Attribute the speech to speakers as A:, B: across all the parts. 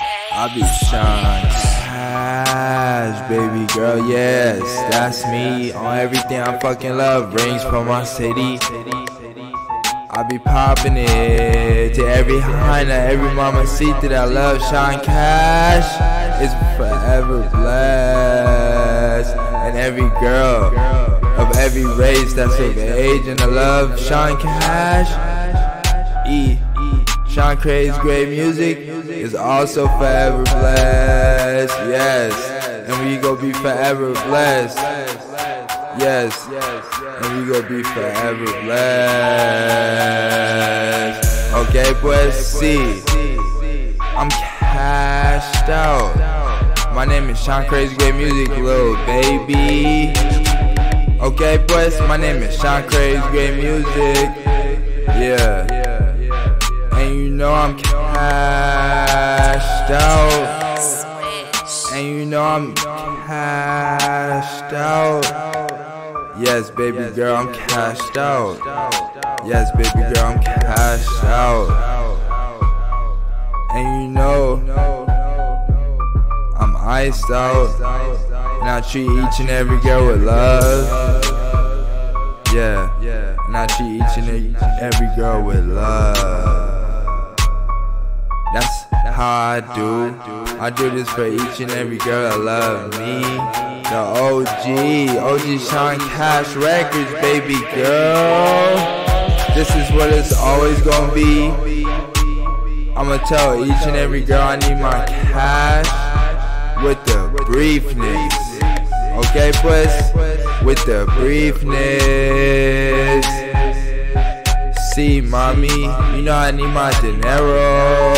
A: I be Sean Cash, baby girl, yes, that's me. On everything I fucking love, rings from my city. I be popping it to every hyena, every mama see that I love Sean Cash is forever blessed. And every girl of every race that's of age and I love Sean Cash. E. Sean Creates great music is also forever blessed. Yes, and we gon' be forever blessed. Yes, and we gon' be forever blessed. Okay, pues see, I'm cashed out. My name is Sean Creates great music, little baby. Okay, pues my name is Sean Creates great music. Yeah know I'm cashed out. And you know I'm cashed out. Yes, baby girl, I'm cashed out. Yes, baby girl, I'm cashed out. And you know I'm iced out. And I treat each and every girl with love. Yeah, and I treat each and every girl with love. That's how I do. I do this for each and every girl that love me. The OG, OG Sean Cash Records, baby girl. This is what it's always gonna be. I'ma tell each and every girl I need my cash with the briefness. Okay, pues? With the briefness. See, mommy, you know I need my dinero.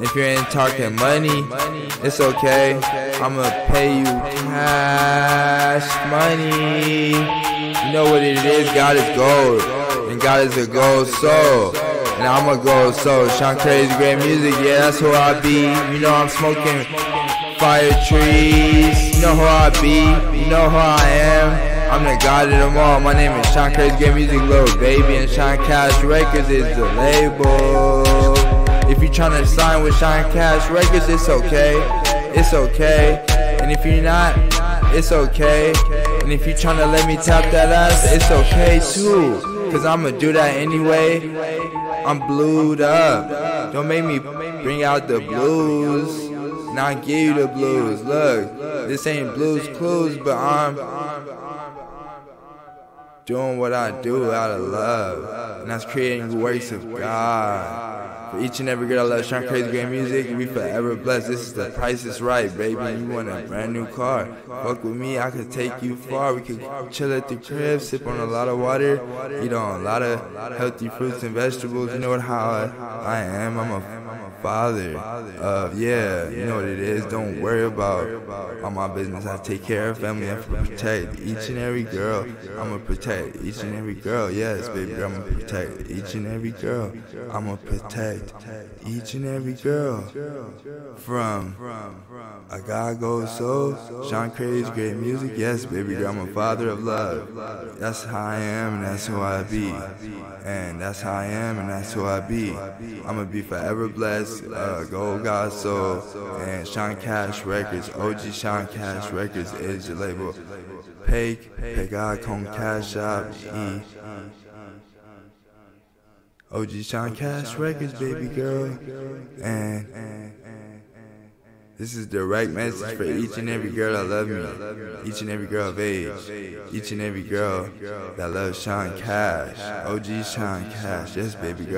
A: If you ain't talking money, it's okay. I'ma pay you cash money. You know what it is, God is gold. And God is a gold soul. And I'm a gold soul. Sean Creates great music, yeah, that's who I be. You know I'm smoking fire trees. You know who I be. You know who I am. I'm the god of them all. My name is Sean Creates Great Music, little baby, and Sean Cash Records is the label. If you're trying to sign with Sean Cash Records, it's okay. It's okay. And if you're not, it's okay. And if you're trying to let me tap that ass, it's okay too. Cause I'ma do that anyway. I'm blued up. Don't make me bring out the blues. And I give you the blues. Look, this ain't blues clues, but I'm doing what I do out of love, and that's creating works of God. For each and every girl that loves Sean Creates great music, we forever blessed. This is the price is right, baby. You want a brand new car? Fuck with me, I could take you far. We could chill at the crib, sip on a lot of water, eat on a lot of healthy fruits and vegetables. You know what how I, I am. I'm a father of yeah, you know what it is. Don't worry about all my business. I take care of family. I protect each and every girl. I'ma protect each and every girl. Yes, baby girl. I'ma protect each and every girl. I'ma protect each and every girl from a God goes so. Sean Creates great music. Yes, baby. I'm a father of love. That's how I am, and that's who I be. And that's how I am, and that's who I be. I'ma be forever blessed uh, Gold God Soul, and Sean Cash Records. OG Sean Cash Records is the label. Pay, pay God con Cash Shop E. OG Sean Cash Records, baby girl. And this is the right message for each and every girl that love me. Each and every girl of age. Each and every girl that loves Sean Cash. OG Sean Cash. Yes, baby girl.